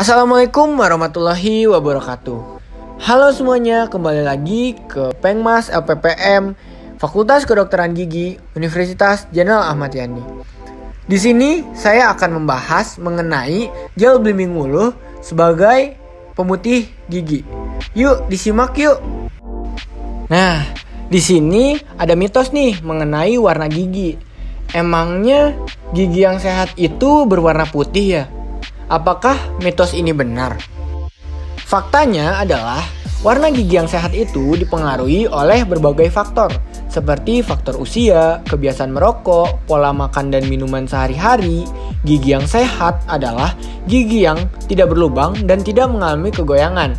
Assalamualaikum warahmatullahi wabarakatuh. Halo semuanya, kembali lagi ke Pengmas LPPM Fakultas Kedokteran Gigi Universitas Jenderal Ahmad Yani. Di sini saya akan membahas mengenai gel blimbing wuluh sebagai pemutih gigi. Yuk disimak yuk. Nah, di sini ada mitos nih mengenai warna gigi. Emangnya gigi yang sehat itu berwarna putih ya? Apakah mitos ini benar? Faktanya adalah warna gigi yang sehat itu dipengaruhi oleh berbagai faktor, seperti faktor usia, kebiasaan merokok, pola makan dan minuman sehari-hari. Gigi yang sehat adalah gigi yang tidak berlubang dan tidak mengalami kegoyangan.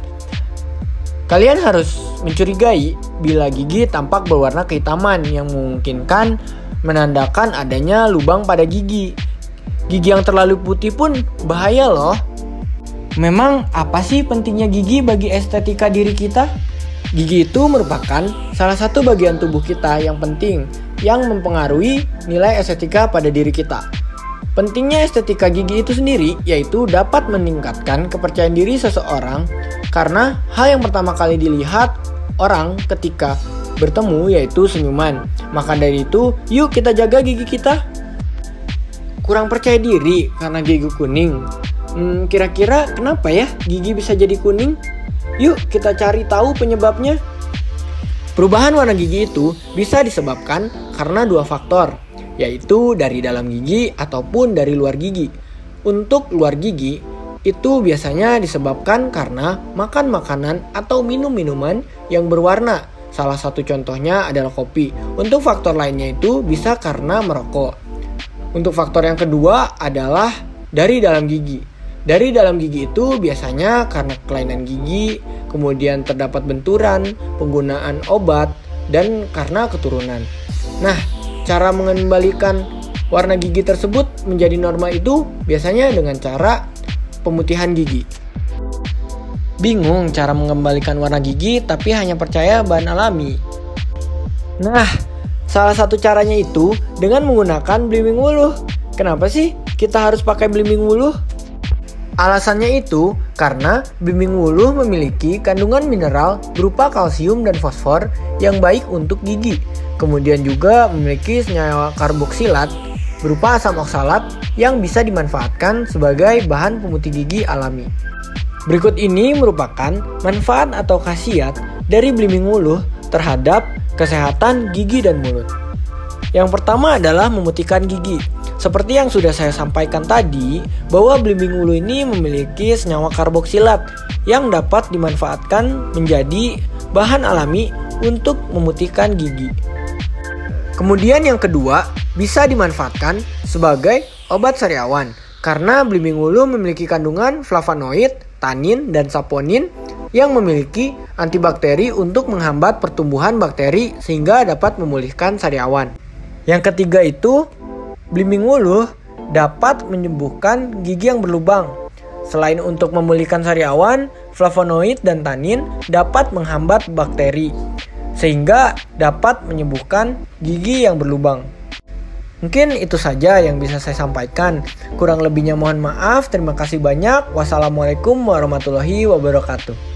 Kalian harus mencurigai bila gigi tampak berwarna kehitaman yang memungkinkan menandakan adanya lubang pada gigi. Gigi yang terlalu putih pun bahaya loh. Memang apa sih pentingnya gigi bagi estetika diri kita? Gigi itu merupakan salah satu bagian tubuh kita yang penting yang mempengaruhi nilai estetika pada diri kita. Pentingnya estetika gigi itu sendiri yaitu dapat meningkatkan kepercayaan diri seseorang karena hal yang pertama kali dilihat orang ketika bertemu yaitu senyuman. Maka dari itu, yuk kita jaga gigi kita kurang percaya diri karena gigi kuning. Hmm, kira-kira kenapa ya gigi bisa jadi kuning? Yuk kita cari tahu penyebabnya. Perubahan warna gigi itu bisa disebabkan karena dua faktor, yaitu dari dalam gigi ataupun dari luar gigi. Untuk luar gigi, itu biasanya disebabkan karena makan makanan atau minum minuman yang berwarna. Salah satu contohnya adalah kopi. Untuk faktor lainnya itu bisa karena merokok. Untuk faktor yang kedua adalah dari dalam gigi. Dari dalam gigi itu biasanya karena kelainan gigi, kemudian terdapat benturan, penggunaan obat, dan karena keturunan. Nah, cara mengembalikan warna gigi tersebut menjadi normal itu biasanya dengan cara pemutihan gigi. Bingung cara mengembalikan warna gigi tapi hanya percaya bahan alami. Nah, Salah satu caranya itu dengan menggunakan belimbing wuluh. Kenapa sih kita harus pakai belimbing wuluh? Alasannya itu karena belimbing wuluh memiliki kandungan mineral berupa kalsium dan fosfor yang baik untuk gigi. Kemudian juga memiliki senyawa karboksilat berupa asam oksalat yang bisa dimanfaatkan sebagai bahan pemutih gigi alami. Berikut ini merupakan manfaat atau khasiat dari belimbing wuluh terhadap kesehatan gigi dan mulut. Yang pertama adalah memutihkan gigi. Seperti yang sudah saya sampaikan tadi, bahwa belimbing ulu ini memiliki senyawa karboksilat yang dapat dimanfaatkan menjadi bahan alami untuk memutihkan gigi. Kemudian yang kedua, bisa dimanfaatkan sebagai obat sariawan karena belimbing ulu memiliki kandungan flavonoid, tanin, dan saponin yang memiliki antibakteri untuk menghambat pertumbuhan bakteri sehingga dapat memulihkan sariawan. Yang ketiga itu, belimbing wuluh dapat menyembuhkan gigi yang berlubang. Selain untuk memulihkan sariawan, flavonoid dan tanin dapat menghambat bakteri sehingga dapat menyembuhkan gigi yang berlubang. Mungkin itu saja yang bisa saya sampaikan. Kurang lebihnya mohon maaf. Terima kasih banyak. Wassalamualaikum warahmatullahi wabarakatuh.